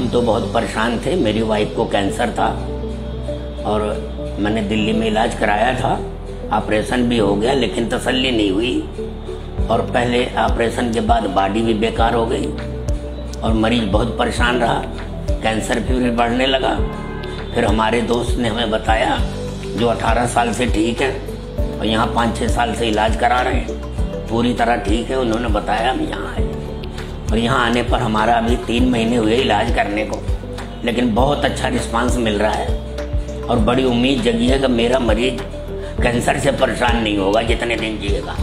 हम तो बहुत परेशान थे। मेरी वाइफ को कैंसर था और मैंने दिल्ली में इलाज कराया था। ऑपरेशन भी हो गया, लेकिन तसल्ली नहीं हुई और पहले ऑपरेशन के बाद बॉडी भी बेकार हो गई और मरीज़ बहुत परेशान रहा। कैंसर फिर बढ़ने लगा। फिर हमारे दोस्त ने हमें बताया जो 18 साल से ठीक है और यहाँ पाँच छः साल से इलाज करा रहे हैं। पूरी तरह ठीक है, उन्होंने बताया हम यहाँ आए। और यहाँ आने पर हमारा अभी तीन महीने हुए इलाज करने को। लेकिन बहुत अच्छा रिस्पांस मिल रहा है। और बड़ी उम्मीद जगी है कि मेरा मरीज़ कैंसर से परेशान नहीं होगा, जितने दिन जिएगा।